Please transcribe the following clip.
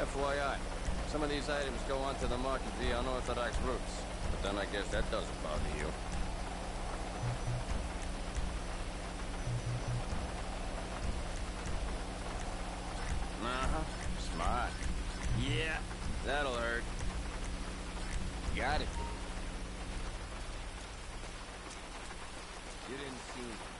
FYI, some of these items go onto the market via unorthodox routes. But then I guess that doesn't bother you. Uh-huh. Smart. Yeah, that'll hurt. Got it. You didn't seem